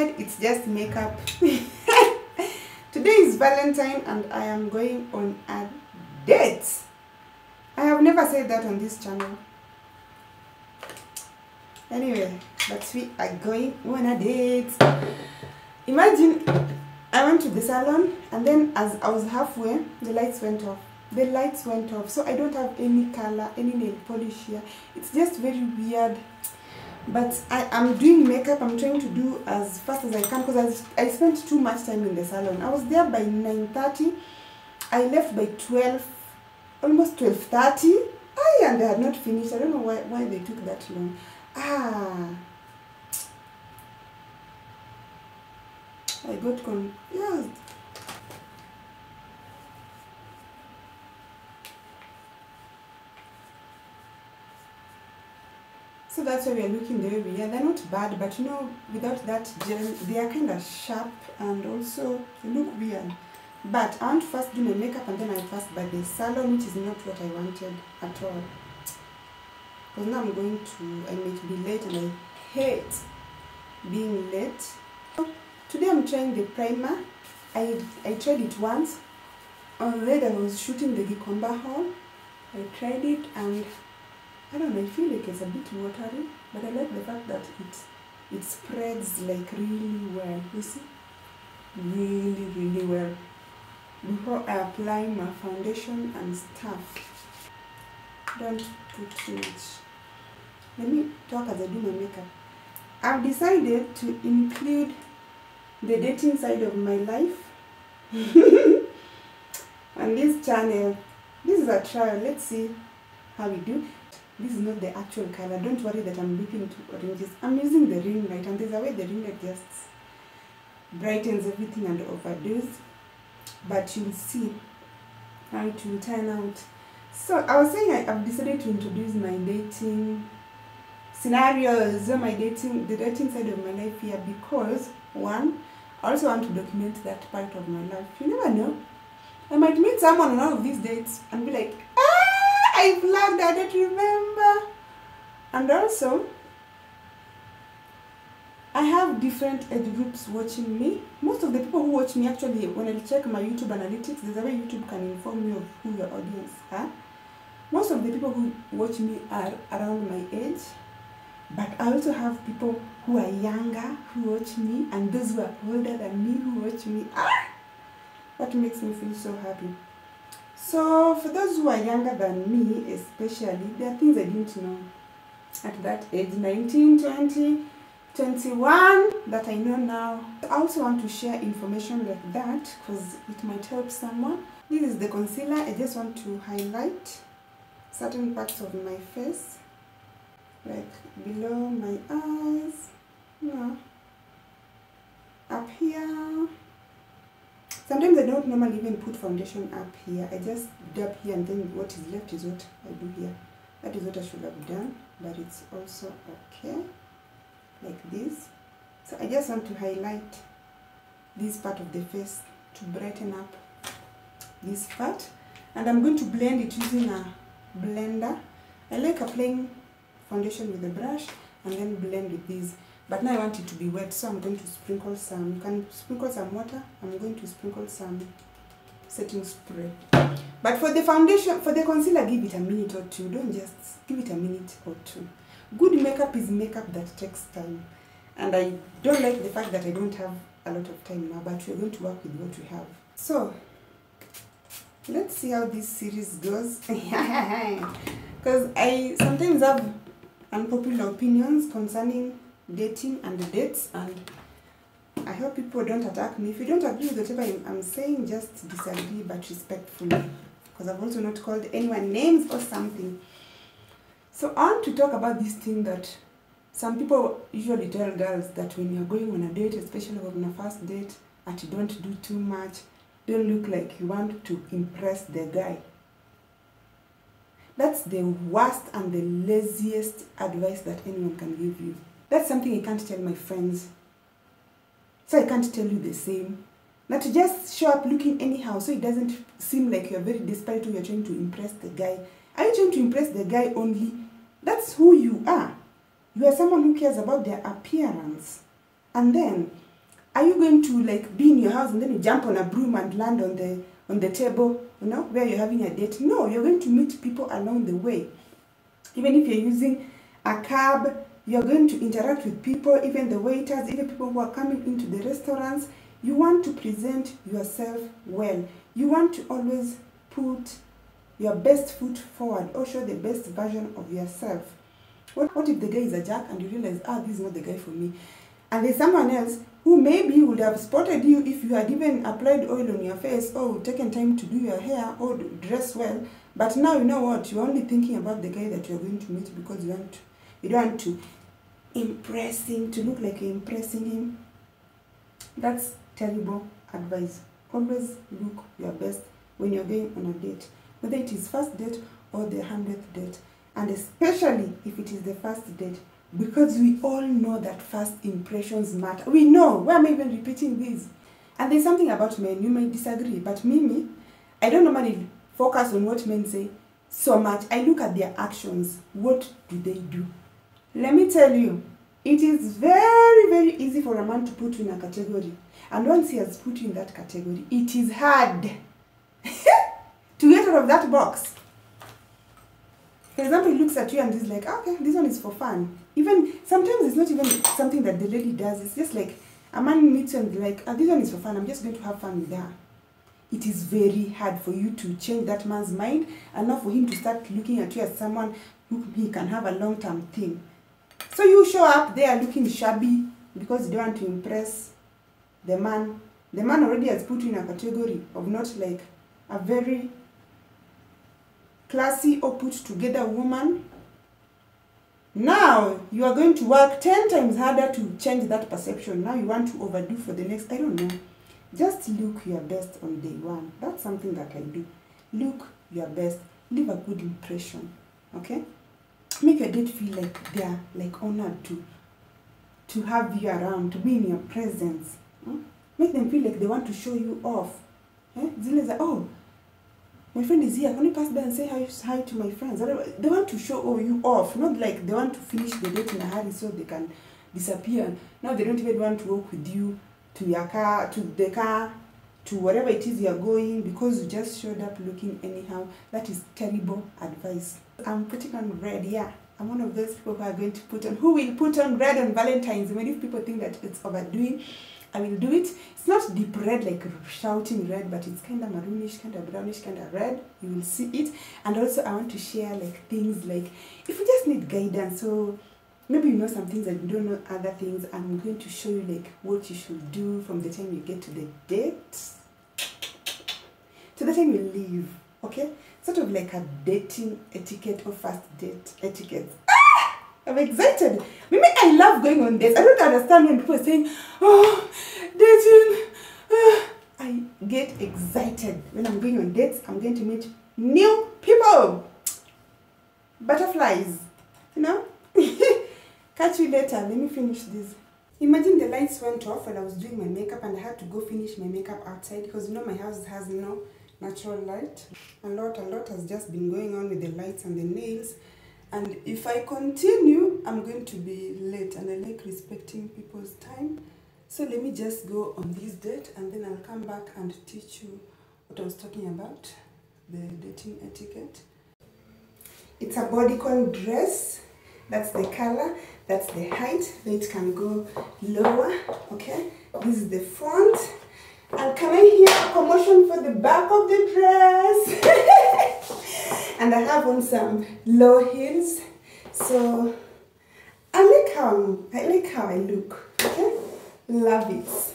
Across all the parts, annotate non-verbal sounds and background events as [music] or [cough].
it's just makeup. [laughs] Today is Valentine and I am going on a date. I have never said that on this channel. Anyway, but we are going on a date. Imagine I went to the salon and then as I was halfway, the lights went off. The lights went off, so I don't have any color, any nail polish here. It's just very weird. But I am doing makeup. I'm trying to do as fast as I can because I, I spent too much time in the salon. I was there by 9.30. I left by 12, almost 12.30. I and I had not finished. I don't know why, why they took that long. Ah. I got confused. So that's why we are looking the way we are. They're not bad, but you know, without that gel, they are kind of sharp and also look weird. But I want to first do my makeup and then I first buy the salon, which is not what I wanted at all. Because now I'm going to, I may be late and I hate being late. So Today I'm trying the primer. I, I tried it once. On red I was shooting the Gikomba haul. I tried it and I don't know, I feel like it's a bit watery, but I like the fact that it it spreads like really well. You see? Really, really well. Before I apply my foundation and stuff. Don't put too much. Let me talk as I do my makeup. I've decided to include the dating side of my life [laughs] on this channel. This is a trial. Let's see how we do. This is not the actual color. Don't worry that I'm whipping two oranges. I'm using the ring light and there's a way the ring light just brightens everything and overdoes. But you'll see how it will turn out. So I was saying I, I've decided to introduce my dating scenarios, my dating, the dating side of my life here because one, I also want to document that part of my life. You never know. I might meet someone on one of these dates and be like, ah, I vlogged, I don't remember. And also, I have different age groups watching me. Most of the people who watch me actually, when I check my YouTube analytics, there's a way YouTube can inform me of who your audience are. Most of the people who watch me are around my age, but I also have people who are younger who watch me, and those who are older than me who watch me. Ah! That makes me feel so happy. So, for those who are younger than me, especially, there are things I didn't know at that age 19, 20, 21 that I know now. I also want to share information like that because it might help someone. This is the concealer. I just want to highlight certain parts of my face, like below my eyes, yeah. up here. Sometimes I don't normally even put foundation up here. I just dab here and then what is left is what I do here. That is what I should have done, but it's also okay, like this. So I just want to highlight this part of the face to brighten up this part. And I'm going to blend it using a blender. I like applying foundation with a brush and then blend with this. But now I want it to be wet, so I'm going to sprinkle some. You can sprinkle some water. I'm going to sprinkle some setting spray. But for the foundation, for the concealer, give it a minute or two. Don't just give it a minute or two. Good makeup is makeup that takes time. And I don't like the fact that I don't have a lot of time now, but we're going to work with what we have. So, let's see how this series goes. [laughs] Because I sometimes have unpopular opinions concerning dating and the dates and I hope people don't attack me. If you don't agree with whatever I'm saying, just disagree but respectfully. Because I've also not called anyone names or something. So I want to talk about this thing that some people usually tell girls that when you're going on a date, especially on a first date, that you don't do too much, don't look like you want to impress the guy. That's the worst and the laziest advice that anyone can give you. That's something I can't tell my friends. So I can't tell you the same. Not to just show up looking anyhow so it doesn't seem like you're very desperate or you're trying to impress the guy. Are you trying to impress the guy only? That's who you are. You are someone who cares about their appearance. And then, Are you going to like be in your house and then you jump on a broom and land on the on the table, you know, where you're having a date? No, you're going to meet people along the way. Even if you're using a cab, you're going to interact with people, even the waiters, even people who are coming into the restaurants. You want to present yourself well. You want to always put your best foot forward or show the best version of yourself. What, what if the guy is a jack and you realize, ah, this is not the guy for me? And there's someone else who maybe would have spotted you if you had even applied oil on your face or taken time to do your hair or dress well. But now you know what? You're only thinking about the guy that you're going to meet because you want to, you don't want to impress him, to look like you're impressing him. That's terrible advice. Always look your best when you're going on a date, whether it is first date or the hundredth date, and especially if it is the first date, because we all know that first impressions matter. We know. Why am I even repeating this? And there's something about men, you may disagree, but Mimi, I don't normally focus on what men say so much. I look at their actions. What do they do? Let me tell you, it is very, very easy for a man to put you in a category. And once he has put you in that category, it is hard [laughs] to get out of that box. For example, he looks at you and he's like, okay, this one is for fun. Even sometimes it's not even something that the lady does. It's just like a man meets you and like, oh, this one is for fun. I'm just going to have fun with her. It is very hard for you to change that man's mind and not for him to start looking at you as someone who he can have a long term thing. So you show up there looking shabby because you don't want to impress the man. The man already has put you in a category of not like a very classy or put together woman. Now you are going to work 10 times harder to change that perception. Now you want to overdo for the next, I don't know. Just look your best on day one. That's something that I do. Look your best. Leave a good impression. Okay? Make your date feel like they are like honored to to have you around, to be in your presence. Hmm? Make them feel like they want to show you off. Eh? Zile za, oh, my friend is here. Can you pass by and say hi, hi to my friends? They want to show you off, not like they want to finish the date in a hurry so they can disappear. Now they don't even want to walk with you to your car, to the car, to wherever it is you're going because you just showed up looking anyhow. That is terrible advice. I'm putting on red, yeah. I'm one of those people who are going to put on, who will put on red on Valentine's. If people think that it's overdoing, I will do it. It's not deep red like shouting red, but it's kind of maroonish, kind of brownish, kind of red. You will see it. And also, I want to share like things like if you just need guidance. So maybe you know some things and you don't know other things. I'm going to show you like what you should do from the time you get to the date to the time you leave. Okay, sort of like a dating etiquette or first date etiquette. Ah! I'm excited. Maybe I love going on dates. I don't understand when people are saying, "Oh, dating." Ah. I get excited when I'm going on dates. I'm going to meet new people, butterflies. You know. Catch you later. Let me finish this. Imagine the lights went off when I was doing my makeup and I had to go finish my makeup outside because you know my house has no natural light. A lot, a lot has just been going on with the lights and the nails. And if I continue, I'm going to be late and I like respecting people's time. So let me just go on this date and then I'll come back and teach you what I was talking about, the dating etiquette. It's a bodycon dress. That's the color, that's the height. It can go lower, okay? This is the front. And can I hear a commotion for the back of the dress? [laughs] and I have on some low heels. So I like how I like how I look. Okay? Love it.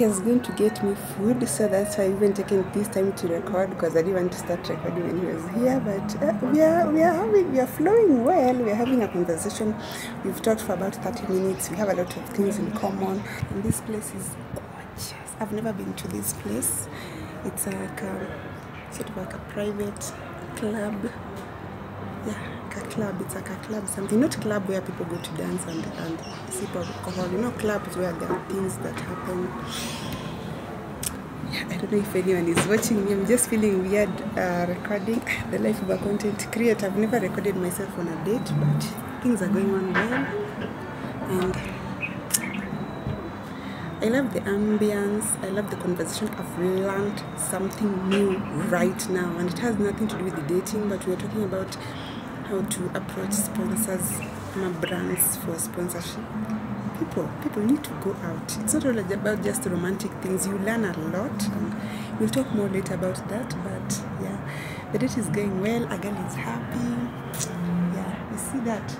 He's going to get me food, so that's why I've even taken this time to record because I didn't want to start recording when he was here. But uh, we are we are having we are flowing well. We are having a conversation. We've talked for about thirty minutes. We have a lot of things in common, and this place is gorgeous. I've never been to this place. It's like a, sort of like a private club. Yeah, club. It's like a club something. Not club where people go to dance and, and sip alcohol. You know, clubs where there are things that happen. Yeah. I don't know if anyone is watching me. I'm just feeling weird uh, recording the life of a content creator. I've never recorded myself on a date, but things are going on well. And I love the ambience. I love the conversation. I've learned something new right now, and it has nothing to do with the dating. But we're talking about how to approach sponsors, brands for sponsorship. People, people need to go out. It's not all about just romantic things. You learn a lot, and we'll talk more later about that. But yeah, the date is going well. A girl is happy. Yeah, you see that.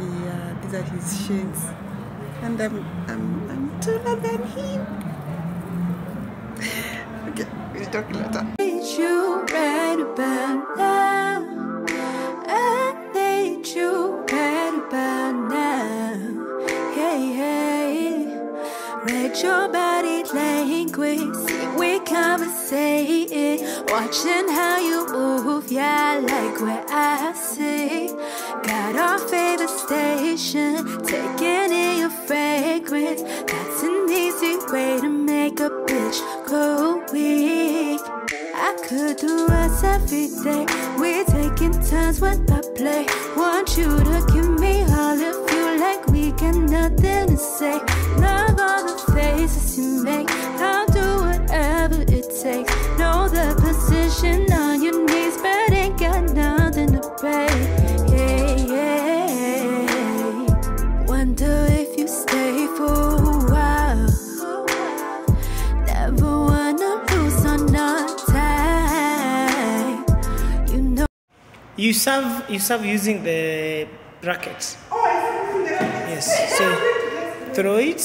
Yeah, these are his shades. And I'm I'm I'm taller than him. [laughs] Okay, we'll talk later. Right about now. I need you about now. Hey, hey. Read your body language. See, we conversating. Watching how you move. Yeah, like what I see. Got our favorite station. Taking in your fragrance. That's an easy way to make a bitch go weak. Could do us every day. We're taking turns when I play. Want you to give me all of you like we got nothing to say. Love all the faces you make. I'll do whatever it takes. Know the position on your knees, but You serve you serve using the brackets. Oh, I said the Yes. So throw it.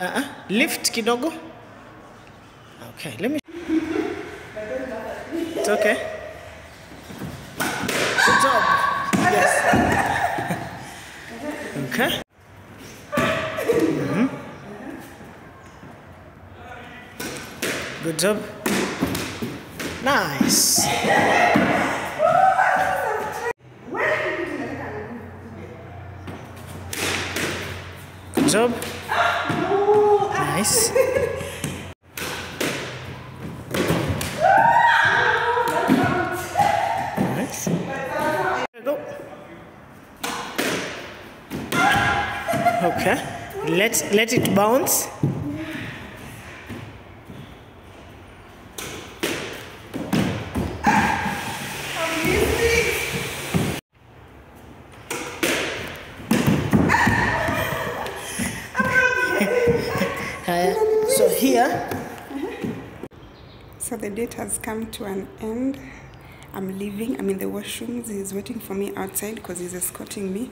Uh-uh. Lift kidogo. Okay, let me It's okay. Good job. Yes. [laughs] okay. Mhm. Good job. Nice. Nice. Nice. Go. Okay. Let let it bounce. Uh, so here So the date has come to an end. I'm leaving. I'm in the washrooms. He's waiting for me outside because he's escorting me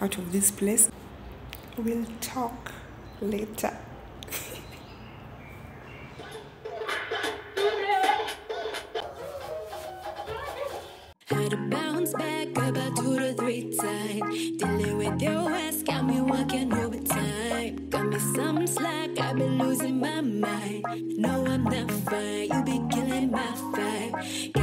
out of this place. We'll talk later. To. Dealing with your ass got me working overtime. Got me some slack, I've been losing my mind. No, I'm not fine, you be killing my vibe.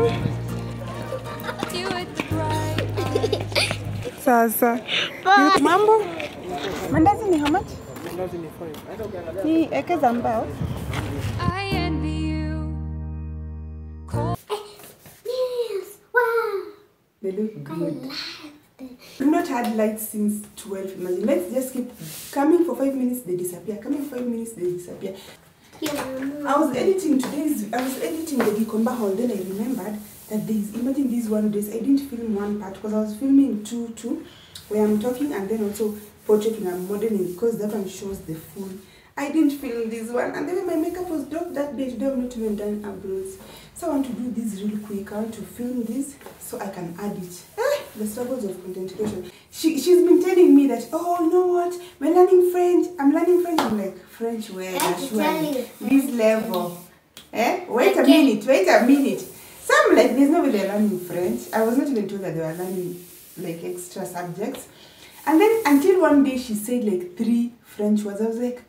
Eyes. Sasa. Mambo? Mandazi ni how much? Mandazi ekeza mbao. I eke you. mbao. Yes, wow. They look good. We've not had lights since 12. Let's just keep coming for five minutes, they disappear. Coming for five minutes, they disappear. I was editing today's, I was editing the Gikomba haul, then I remembered that there's, imagine these one days, I didn't film one part because I was filming two, two, where I'm talking and then also portrait I'm modeling because that one shows the full. I didn't film this one and then my makeup was dropped that day, today I'm not even done eyebrows. So I want to do this real quick. I want to film this so I can add it. Ah! The struggles of content creation. She, she's been telling me that, oh, you know what, we're learning French. I'm learning French. I'm like, French where? To. This level. Eh? Wait a minute, wait a minute. So I'm like, there's no way they're learning French. I was not even told that they were learning like extra subjects. And then until one day she said like three French words. I was like,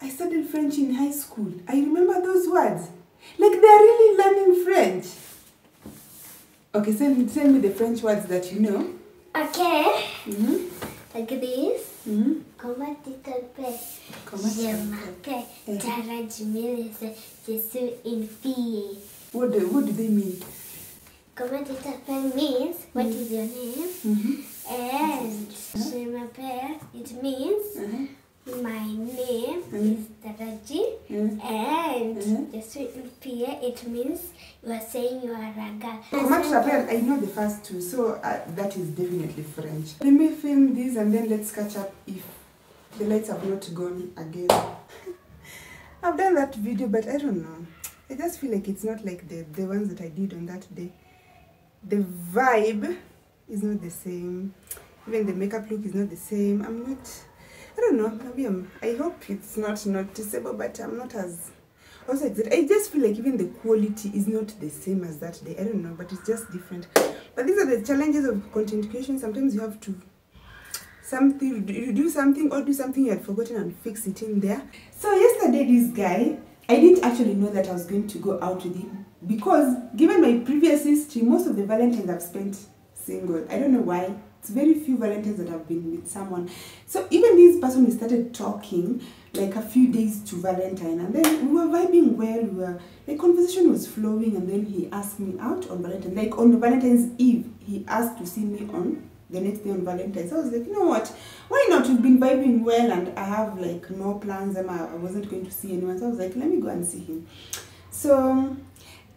I studied French in high school. I remember those words. Like they're really learning French. Okay, send, send me the French words that you know. Okay. Mm-hmm. Like this. Mm-hmm. Comment tu t'appelles? Je m'appelle Eh. Tara Jimenez. Je suis une fille. What do, what do they mean? Comment tu t'appelles means what is your name? Mm-hmm. And je m'appelle it means Uh-huh. My name Mhm. is Taraji. Mhm. And Mhm. je suis une it means you are saying you are a girl. Comment? I know the first two, so uh, that is definitely French. Let me film this and then let's catch up if the lights have not gone again. [laughs] I've done that video, but I don't know. I just feel like it's not like the, the ones that I did on that day. The vibe is not the same. Even the makeup look is not the same. I'm not, I don't know. Maybe I'm, I hope it's not noticeable, but I'm not as also. I just feel like even the quality is not the same as that day. I don't know, but it's just different. But these are the challenges of content creation. Sometimes you have to something you do something or do something you had forgotten and fix it in there. So yesterday this guy, I didn't actually know that I was going to go out with him because given my previous history, most of the Valentines I've spent single. I don't know why. It's very few Valentines that I've been with someone. So even this person we started talking like a few days to Valentine and then we were vibing well, we were the conversation was flowing and then he asked me out on Valentine. Like on Valentine's Eve, he asked to see me on the next day on Valentine's. I was like, you know what? Why not? We've been vibing well and I have like no plans I I wasn't going to see anyone. So I was like, let me go and see him. So um,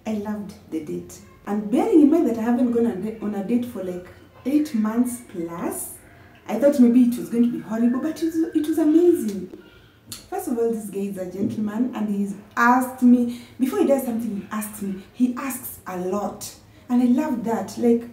I loved the date. And bearing in mind that I haven't gone on a date for like eight months plus, I thought maybe it was going to be horrible, but it it was amazing. First of all, this guy is a gentleman and he's asked me, before he does something, he asks me. He asks a lot. And I love that. Like,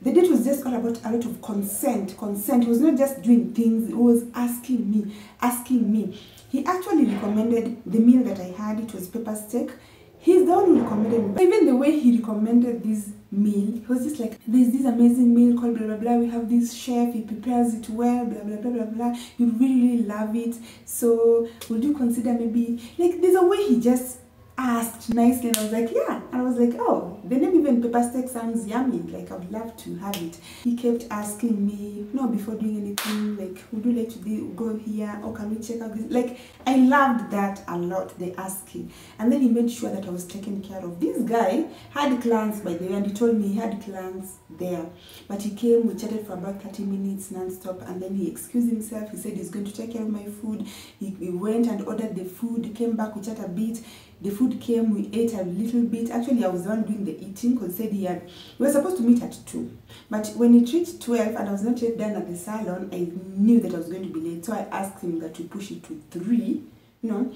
the date was just all about a lot of consent. Consent. He was not just doing things, he was asking me, asking me. He actually recommended the meal that I had, it was pepper steak. He's the one who recommended me. Even the way he recommended this meal, he was just like, there's this amazing meal called blah blah blah. We have this chef, he prepares it well, blah blah blah blah blah. You really, really love it. So would you consider maybe like there's a way he just asked nicely and I was like, yeah. And I was like, oh, the name even pepper steak sounds yummy. Like I would love to have it. He kept asking me, no, before doing anything, like, would you like to go here or can we check out this? Like I loved that a lot, the asking. And then he made sure that I was taken care of. This guy had clients by the way, and he told me he had clients there. But he came, we chatted for about 30 minutes non-stop, and then he excused himself. He said he's going to take care of my food. He, he went and ordered the food, came back, we chat a bit. The food came, we ate a little bit. Actually, I was the one doing the eating because said he had, we were supposed to meet at 2. But when it reached 12 and I was not yet done at the salon, I knew that I was going to be late. So I asked him that to push it to 3, you know.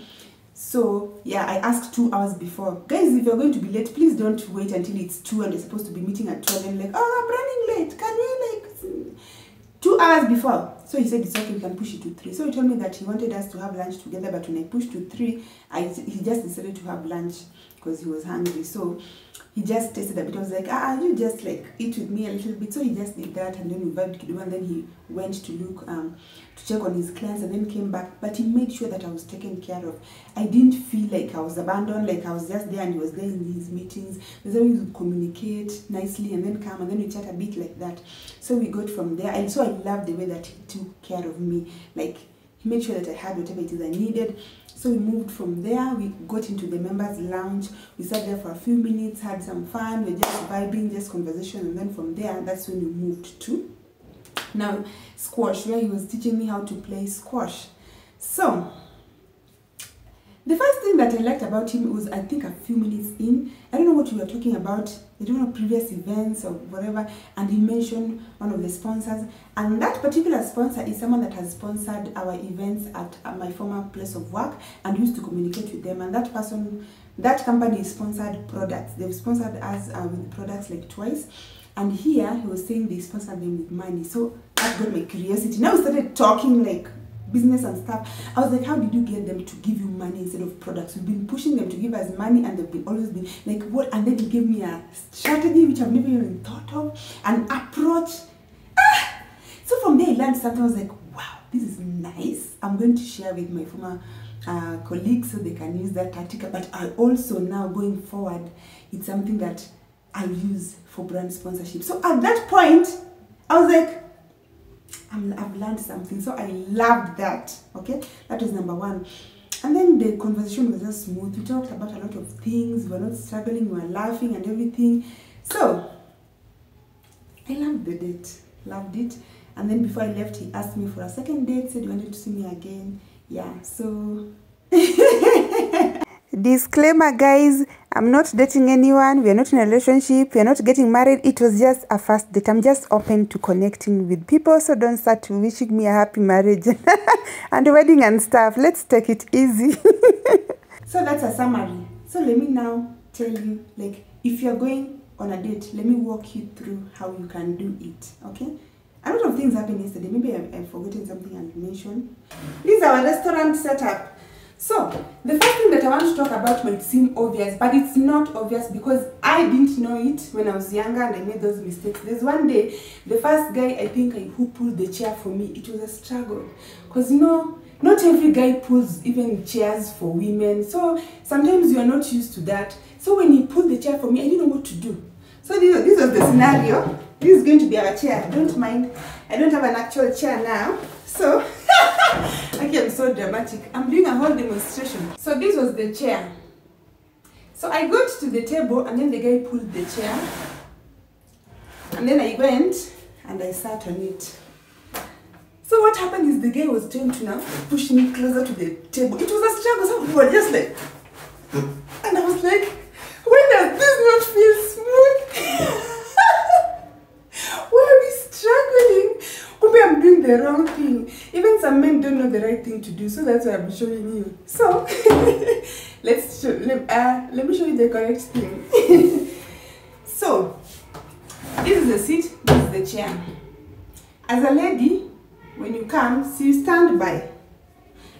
So yeah, I asked two hours before. Guys, if you're going to be late, please don't wait until it's 2 and you're supposed to be meeting at 12 and like, oh, I'm running late. Can we like two hours before. So he said it's okay, we can push it to three. So he told me that he wanted us to have lunch together, but when I pushed to three, I he just decided to have lunch because he was hungry. So he just tasted a bit. I was like, ah, you just like eat with me a little bit. So he just did that, and then we vibed and then he went to look um to check on his clients, and then came back. But he made sure that I was taken care of. I didn't feel like I was abandoned, like I was just there, and he was there in his meetings. There's always would communicate nicely, and then come, and then we chat a bit like that. So we got from there, and so I loved the way that he took care of me, like. He made sure that I had whatever it is I needed. So we moved from there. We got into the members' lounge. We sat there for a few minutes, had some fun. We are just vibing, just conversation, and then from there, that's when we moved to now squash, where he was teaching me how to play squash. So the first thing that I liked about him was I think a few minutes in. I don't know what we were talking about. I don't know previous events or whatever. And he mentioned one of the sponsors. And that particular sponsor is someone that has sponsored our events at, at my former place of work and used to communicate with them. And that person, that company sponsored products. They've sponsored us uh, with products like twice. And here he was saying they sponsored them with money. So that got my curiosity. Now we started talking like business and stuff. I was like, how did you get them to give you money instead of products? We've been pushing them to give us money and they've been always been like what and then he gave me a strategy which I've never even thought of, an approach. Ah! So from there I learned something. I was like, wow, this is nice. I'm going to share with my former uh, colleagues so they can use that tactic. But I also now going forward, it's something that I'll use for brand sponsorship. So at that point, I was like, I'm, I've learned something. So I loved that. Okay, that was number one. And then the conversation was just smooth. We talked about a lot of things. We were not struggling. We were laughing and everything. So I loved the date. Loved it. And then before I left, he asked me for a second date. Said he wanted to see me again. Yeah. So. [laughs] Disclaimer, guys. I'm not dating anyone. We are not in a relationship. We are not getting married. It was just a first date. I'm just open to connecting with people. So don't start wishing me a happy marriage [laughs] and wedding and stuff. Let's take it easy. [laughs] so that's a summary. So let me now tell you, like, if you're going on a date, let me walk you through how you can do it. Okay? A lot of things happened yesterday. Maybe I- I've forgotten something I'll mention. This is our restaurant setup. So, the first thing that I want to talk about might seem obvious, but it's not obvious because I didn't know it when I was younger and I made those mistakes. There's one day, the first guy I think I, who pulled the chair for me, it was a struggle. Because you know, not every guy pulls even chairs for women. So, sometimes you are not used to that. So, when he pulled the chair for me, I didn't know what to do. So, this, this was the scenario. This is going to be our chair. Don't mind. I don't have an actual chair now. So, [laughs] okay, I'm so dramatic. I'm doing a whole demonstration. So this was the chair. So I got to the table and then the guy pulled the chair. And then I went and I sat on it. So what happened is the guy was trying to now push me closer to the table. It was a struggle. So we were just like, and I was like, why does this not feel smooth? [laughs] Why are we struggling? Maybe I'm doing the wrong thing. Even some men don't know the right thing to do, so that's why I'm showing you. So [laughs] let's show, let, uh, let me show you the correct thing. [laughs] so this is the seat, this is the chair. As a lady, when you come, so you stand by.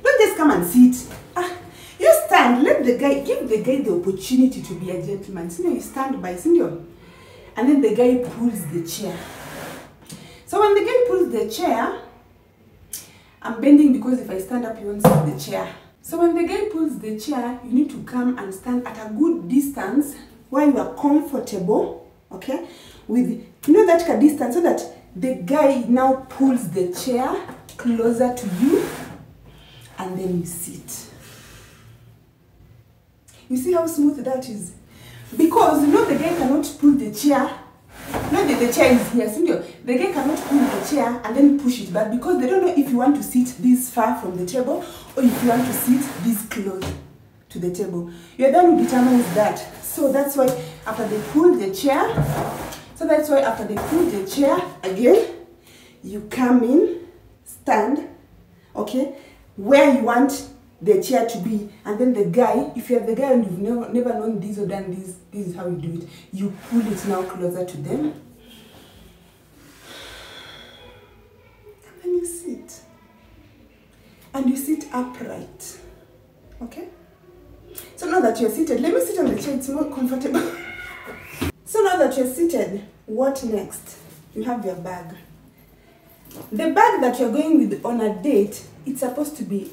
Don't just come and sit. Ah, you stand. Let the guy give the guy the opportunity to be a gentleman. So you stand by, senior. And then the guy pulls the chair. So when the guy pulls the chair, I'm bending because if I stand up, you won't see the chair. So when the guy pulls the chair, you need to come and stand at a good distance where you are comfortable, okay? With, you know that kind of distance so that the guy now pulls the chair closer to you and then you sit. You see how smooth that is? Because you know the guy cannot pull the chair. No, the, chair is here, see The guy cannot pull the chair and then push it back because they don't know if you want to sit this far from the table or if you want to sit this close. to the table. You're the determines that. So that's why after they pull the chair, so that's why after they pull the chair again, you come in, stand, okay, where you want the chair to be, and then the guy, if you're the guy and you've never never known this or done this, this is how you do it. You pull it now closer to them, and then you sit, and you sit upright, okay. So now that you're seated, let me sit on the chair. It's more comfortable. [laughs] so now that you're seated, what next? You have your bag. The bag that you're going with on a date, it's supposed to be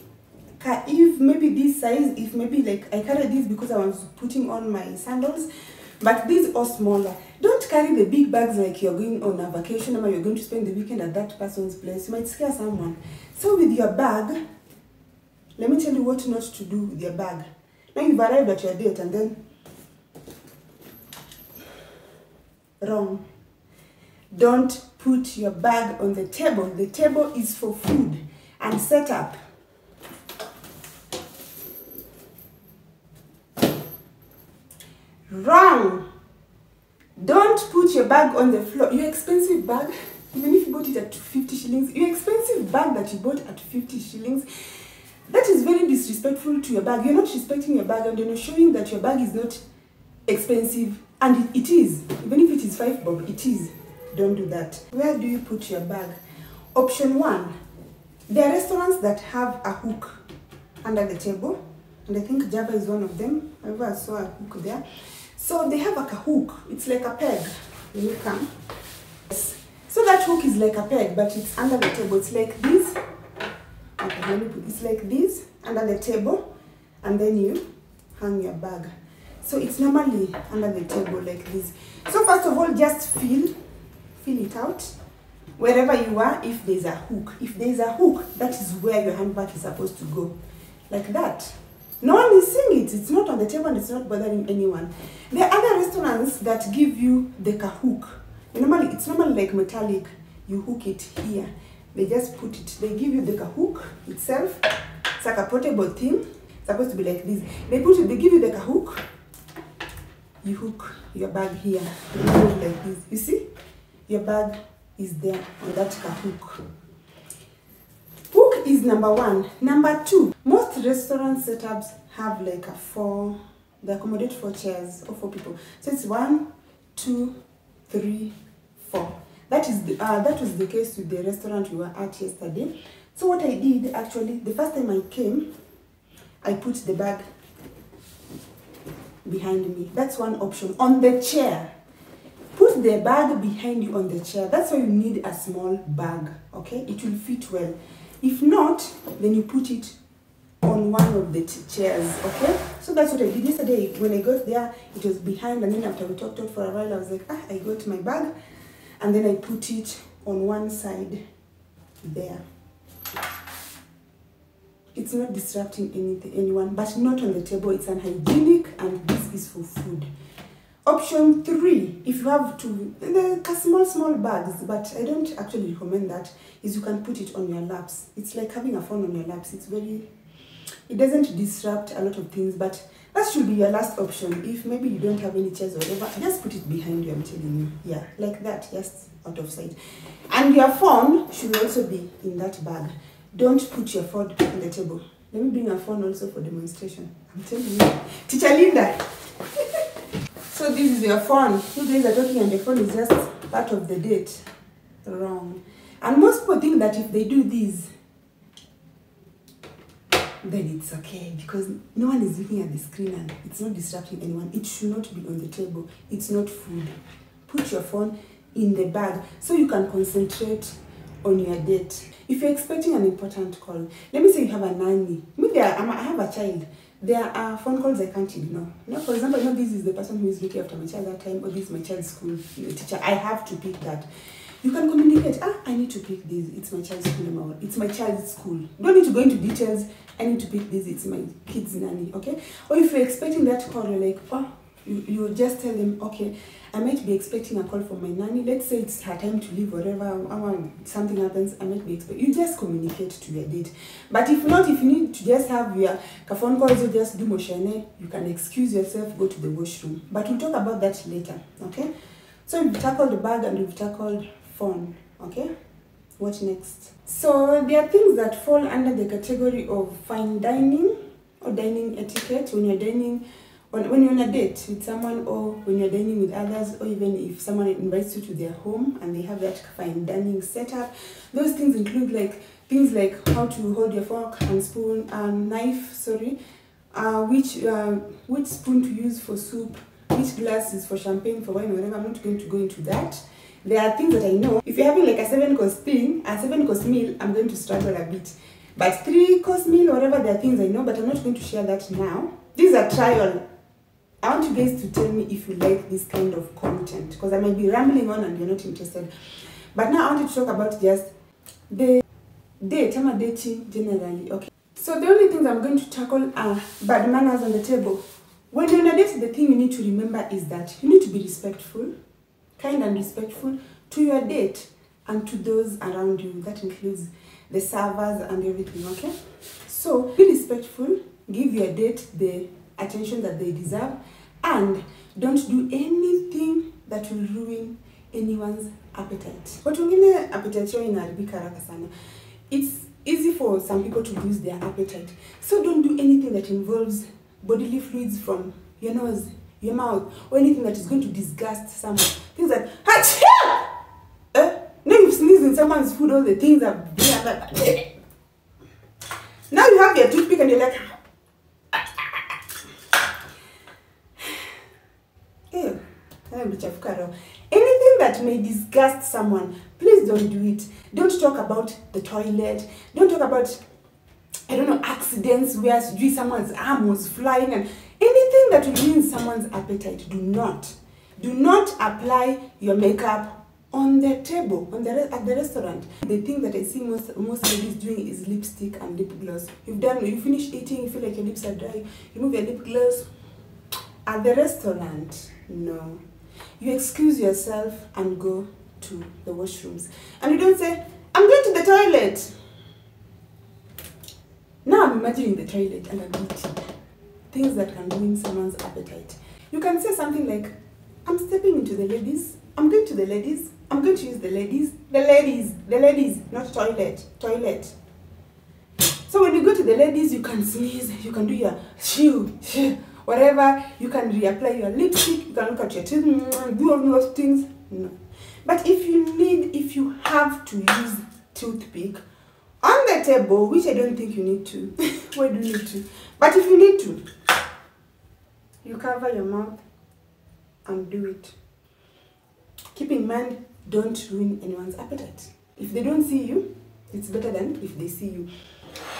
if maybe this size, if maybe like I carry this because I was putting on my sandals, but these are smaller. Don't carry the big bags like you're going on a vacation or you're going to spend the weekend at that person's place. You might scare someone. So with your bag, let me tell you what not to do with your bag. Now you've arrived at your date and then wrong. Don't put your bag on the table. The table is for food and setup. Wrong. Don't put your bag on the floor. Your expensive bag, even if you bought it at 50 shillings, your expensive bag that you bought at 50 shillings, that is very disrespectful to your bag. You're not respecting your bag and you're not showing that your bag is not expensive. And it, it is. Even if it is 5 bob, it is. Don't do that. Where do you put your bag? Option 1. There are restaurants that have a hook under the table. And I think Java is one of them. I saw a hook there. So they have like a hook. It's like a peg you come. So that hook is like a peg, but it's under the table. It's like this. Okay, let me put it's like this under the table, and then you hang your bag. So it's normally under the table like this. So first of all, just feel, feel it out. Wherever you are, if there's a hook. If there's a hook, that is where your handbag is supposed to go. Like that. No one is seeing it. It's not on the table and it's not bothering anyone. There are other restaurants that give you the hook. Normally, it's normally like metallic. You hook it here. They just put it. They give you the hook itself. It's like a portable thing. It's supposed to be like this. They put it. They give you the hook. You hook your bag here. You like this. You see, your bag is there on that hook. Is number one. Number two, most restaurant setups have like a four, they accommodate four chairs or four people. So it's one, two, three, four. That is the, uh, that was the case with the restaurant we were at yesterday. So what I did actually, the first time I came, I put the bag behind me. That's one option. On the chair. Put the bag behind you on the chair. That's why you need a small bag. Okay? It will fit well. If not, then you put it on one of the chairs. Okay? So that's what I did yesterday. When I got there, it was behind, and then after we talked, for a while, I was like, ah, I got my bag, and then I put it on one side there. It's not disrupting anything, anyone, but not on the table. It's unhygienic, and this is for food. Option three, if you have to, the small, small bags, but I don't actually recommend that, is you can put it on your laps. It's like having a phone on your laps. It's very, it doesn't disrupt a lot of things, but that should be your last option. If maybe you don't have any chairs or whatever, just put it behind you, I'm telling you. Yeah, like that, just out of sight. And your phone should also be in that bag. Don't put your phone on the table. Let me bring a phone also for demonstration. I'm telling you. Teacher Linda. [laughs] So this is your phone. You guys are talking and the phone is just part of the date. Wrong. And most people think that if they do this, then it's okay because no one is looking at the screen and it's not disrupting anyone. It should not be on the table. It's not food. Put your phone in the bag so you can concentrate on your date. If you're expecting an important call, let me say you have a nanny. Maybe I, I have a child. There are phone calls I can't ignore. Know, for example, you know, this is the person who is looking after my child at that time, or this is my child's school teacher. I have to pick that. You can communicate. Ah, I need to pick this. It's my child's school. It's my child's school. Don't need to go into details. I need to pick this. It's my kid's nanny. Okay. Or if you're expecting that call, you're like, oh, You, you just tell them, okay, I might be expecting a call from my nanny. Let's say it's her time to leave, whatever, um, something happens, I might be expecting. You just communicate to your date. But if not, if you need to just have your phone calls, you just do moshene, you can excuse yourself, go to the washroom. But we'll talk about that later, okay? So we've tackled the bag and we've tackled phone, okay? What next? So there are things that fall under the category of fine dining or dining etiquette when you're dining when, when you're on a date with someone or when you're dining with others or even if someone invites you to their home and they have that fine dining setup those things include like things like how to hold your fork and spoon and knife sorry uh, which uh, which spoon to use for soup which glass is for champagne for wine whatever. I'm not going to go into that. There are things that i know. If you're having like a seven course thing a seven course meal i'm going to struggle a bit. But three course meal whatever there are things i know but i'm not going to share that now. This is a trial I want you guys to tell me if you like this kind of content because I might be rambling on and you're not interested. But now I want to talk about just the date, I'm a dating generally. Okay. So the only things I'm going to tackle are bad manners on the table. When you're on a date, the thing you need to remember is that you need to be respectful, kind and respectful to your date and to those around you. That includes the servers and everything, okay? So be respectful, give your date the attention that they deserve, and don't do anything that will ruin anyone's appetite. Watu wengine appetite yao inaharibika sana. It's easy for some people to lose their appetite. So don't do anything that involves bodily fluids from your nose, your mouth, or anything that is going to disgust someone. Things that Achoo! Eh? Now you've sneezed in someone's food, all the things are [laughs] now you have your toothpick and you're like Anything that may disgust someone, please don't do it. Don't talk about the toilet. Don't talk about, I don't know, accidents where someone's arm was flying and anything that will ruin someone's appetite. Do not. Do not apply your makeup on the table, on the at the restaurant. The thing that I see most most ladies doing is lipstick and lip gloss. You've done, you finish eating, you feel like your lips are dry, you move your lip gloss, at the restaurant, no. You excuse yourself and go to the washrooms. And you don't say, I'm going to the toilet. Now I'm imagining the toilet and I'm eating. Things that can ruin someone's appetite. You can say something like, I'm stepping into the ladies. I'm going to the ladies. I'm going to use the ladies. The ladies. The ladies. Not toilet. Toilet. So when you go to the ladies, you can sneeze, you can do your shoo, shoo, whatever. You can reapply your lipstick. You can look at your teeth, mm, do all those things. No. But if you need, if you have to use toothpick on the table, which I don't think you need to, [laughs] why do you need to? But if you need to, you cover your mouth and do it. Keep in mind, don't ruin anyone's appetite. If they don't see you, it's better than if they see you.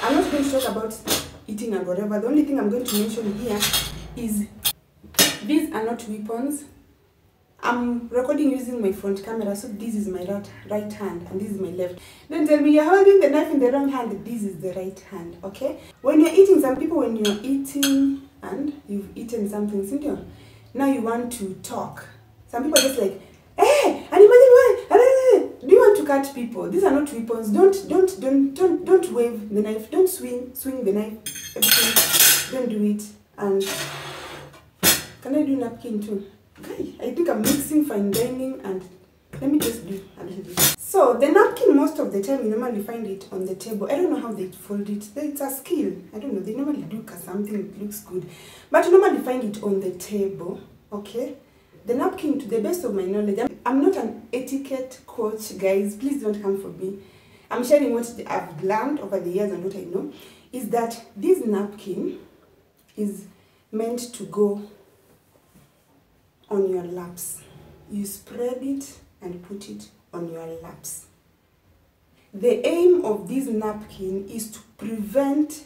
I'm not going to talk about eating and whatever. The only thing I'm going to mention here is these are not weapons. I'm recording using my front camera, so this is my right, right hand and this is my left. Don't tell me you're holding the knife in the wrong hand, this is the right hand, okay? When you're eating, some people, when you're eating and you've eaten something, now you want to talk. Some people are just like, hey, and imagine do you want to cut people? These are not weapons. Don't, don't, don't, don't, don't wave the knife. Don't swing, swing the knife. Everything. Don't do it. And can I do napkin too? Okay, I think I'm mixing fine dining and let me just do a little bit. So the napkin, most of the time, you normally find it on the table. I don't know how they fold it. It's a skill. I don't know. They normally do something that looks good, but you normally find it on the table. Okay. The napkin, to the best of my knowledge, I'm not an etiquette coach, guys. Please don't come for me. I'm sharing what I've learned over the years and what I know. Is that this napkin is meant to go on your laps. You spread it and put it on your laps. The aim of this napkin is to prevent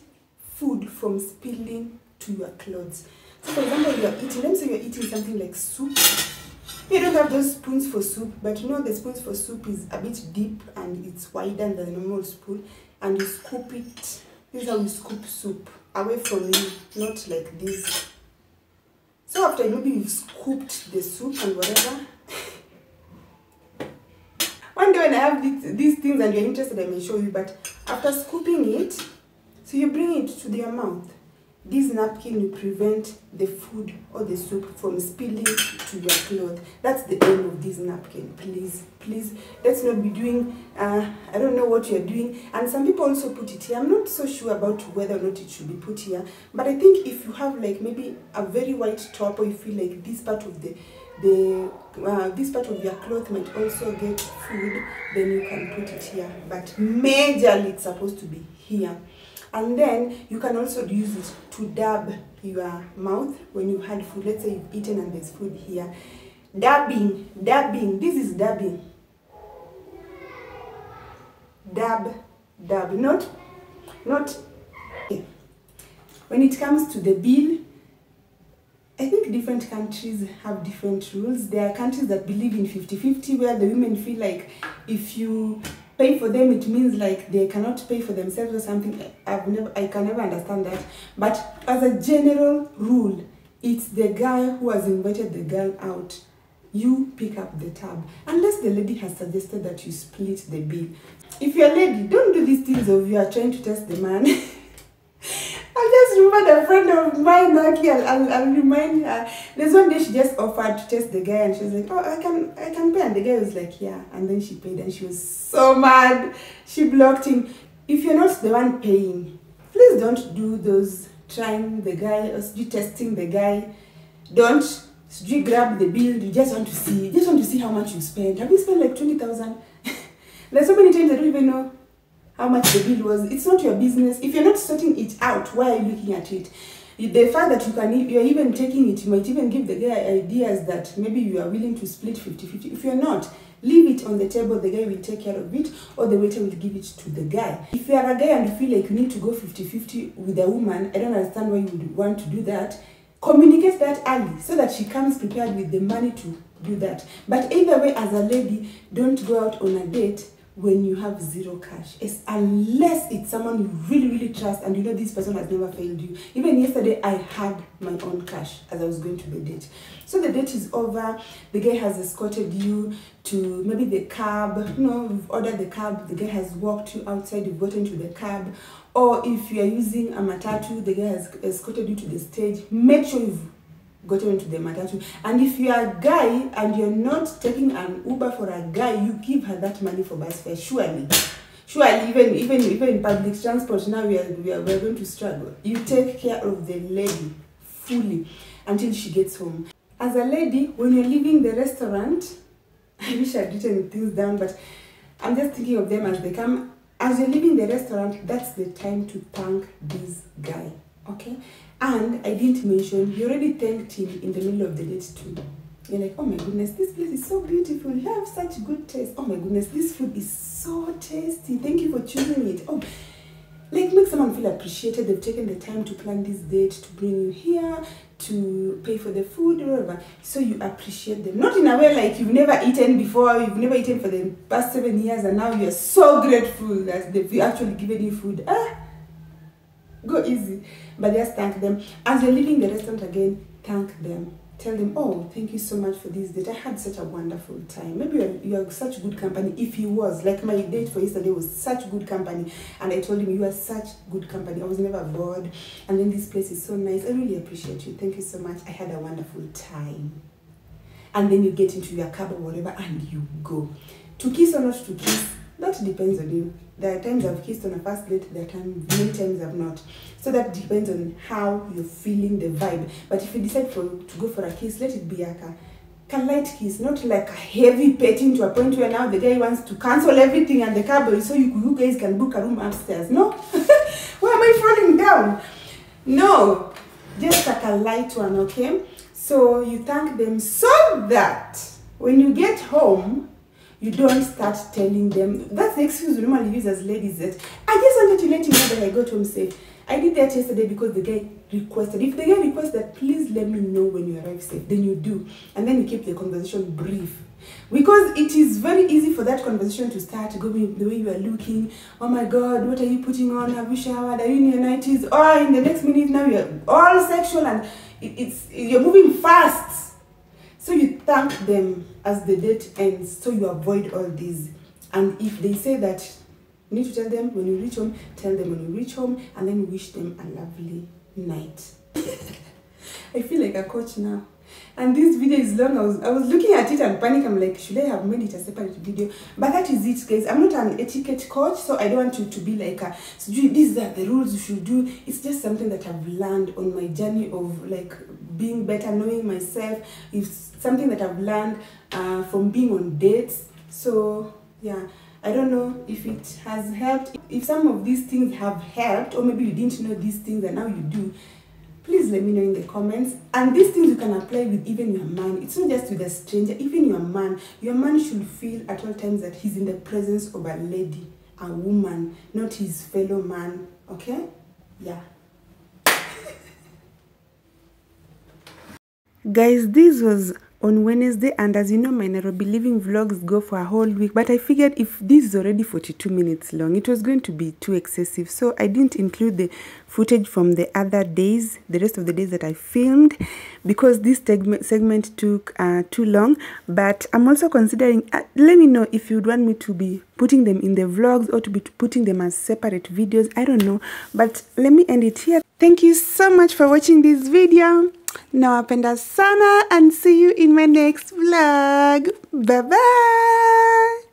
food from spilling to your clothes. So for example, you're eating, let me say you're eating something like soup. You don't have those spoons for soup, but you know the spoons for soup is a bit deep and it's wider than the normal spoon. And you scoop it. This is how you scoop soup away from you, not like this. So after maybe you've scooped the soup and whatever, one day when I have these, these things and you're interested, I may show you. But after scooping it, so you bring it to their mouth. This napkin will prevent the food or the soup from spilling to your cloth. That's the aim of this napkin. Please, please, let's not be doing, uh, I don't know what you're doing. And some people also put it here. I'm not so sure about whether or not it should be put here. But I think if you have like maybe a very white top or you feel like this part of the the uh, this part of your cloth might also get food, then you can put it here. But majorly it's supposed to be here. And then you can also use it to dab your mouth when you had food. Let's say you've eaten and there's food here. Dabbing, dabbing. This is dabbing. Dab, dab. Not, not. When it comes to the bill, I think different countries have different rules. There are countries that believe in 50-50 where the women feel like if you pay for them it means like they cannot pay for themselves or something. I've never I can never understand that. But as a general rule, it's the guy who has invited the girl out. You pick up the tab. Unless the lady has suggested that you split the bill. If you're a lady, don't do these things of you are trying to test the man. [laughs] Remembered a friend of mine, Naki, I'll, I'll, I'll remind her. There's one day she just offered to test the guy and she was like, oh, I can, I can pay. And the guy was like, yeah. And then she paid and she was so mad. She blocked him. If you're not the one paying, please don't do those trying the guy or testing the guy. Don't you grab the bill. You just want to see, you just want to see how much you spent. Have you spent like 20,000? [laughs] There's so many times I don't even know how much the bill was. It's not your business. If you're not sorting it out, why are you looking at it? The fact that you can, you're even taking it, you might even give the guy ideas that maybe you are willing to split 50-50. If you're not, leave it on the table, the guy will take care of it, or the waiter will give it to the guy. If you are a guy and you feel like you need to go 50-50 with a woman, I don't understand why you would want to do that. Communicate that early so that she comes prepared with the money to do that. But either way, as a lady, don't go out on a date when you have zero cash. It's, unless it's someone you really really trust and you know this person has never failed you. Even yesterday i had my own cash as i was going to the date. So the date is over. The guy has escorted you to maybe the cab. You know you've ordered the cab. The guy has walked you outside. You've gotten to the cab. Or if you are using a matatu the guy has escorted you to the stage. Make sure you've gotten into the matatu and if you are a guy and you're not taking an uber for a guy you give her that money for bus fare surely. Surely even even even in public transport now we are we are, we are going to struggle. You take care of the lady fully until she gets home. As a lady when you're leaving the restaurant [laughs] i wish i'd written things down but i'm just thinking of them as they come. As you're leaving the restaurant that's the time to thank this guy okay and i didn't mention you already thanked him in the middle of the date too. You're like oh my goodness this place is so beautiful. You have such good taste. Oh my goodness this food is so tasty. Thank you for choosing it. Oh like make someone feel appreciated. They've taken the time to plan this date to bring you here to pay for the food whatever so you appreciate them. Not in a way like you've never eaten before you've never eaten for the past seven years and now you're so grateful that they've actually given you food. Ah go easy. But just thank them. As you're leaving the restaurant again thank them. Tell them oh thank you so much for this date. I had such a wonderful time. Maybe you're, you're such good company. If he was like my date for yesterday was such good company. And i told him you are such good company. I was never bored. And then this place is so nice. I really appreciate you. Thank you so much. I had a wonderful time. And then you get into your cab or whatever and you go. To kiss or not to kiss that depends on you. There are times i've kissed on a first date there are times many times i've not. So that depends on how you're feeling the vibe. But if you decide for to go for a kiss let it be like a a light kiss not like a heavy petting to a point where now the guy wants to cancel everything and the cab so you, you guys can book a room upstairs. No. [laughs] Why am i falling down? No. Just like a light one okay? So you thank them so that when you get home you don't start telling them. That's the excuse we normally use as ladies that i just wanted to let you know that i got home safe. I did that yesterday because the guy requested. If the guy requests that please let me know when you arrive safe. Then you do. And then you keep the conversation brief. Because it is very easy for that conversation to start going the way you are looking. Oh my god what are you putting on? Have you showered are you in your 90s or in the next minute now you're all sexual and it, it's you're moving fast. So you thank them as the date ends so you avoid all these. And if they say that you need to tell them when you reach home tell them when you reach home and then wish them a lovely night. [laughs] I feel like a coach now and this video is long. I was i was looking at it and panic. I'm like should i have made it a separate video? But that is it guys. I'm not an etiquette coach so i don't want you to be like a, so these are the rules you should do. It's just something that i've learned on my journey of like being better knowing myself. It's something that i've learned uh, from being on dates. So yeah. I don't know if it has helped. If some of these things have helped or maybe you didn't know these things and now you do please let me know in the comments. And these things you can apply with even your man. It's not just with a stranger even your man. Your man should feel at all times that he's in the presence of a lady a woman not his fellow man. Okay? Yeah. Guys this was on wednesday and as you know my nairobi living vlogs go for a whole week but i figured if this is already 42 minutes long it was going to be too excessive. So i didn't include the footage from the other days the rest of the days that i filmed because this segment, took uh, too long. But i'm also considering uh, let me know if you'd want me to be putting them in the vlogs or to be putting them as separate videos. I don't know. But let me end it here. Thank you so much for watching this video nawapenda sana and see you in my next vlog. Bye bye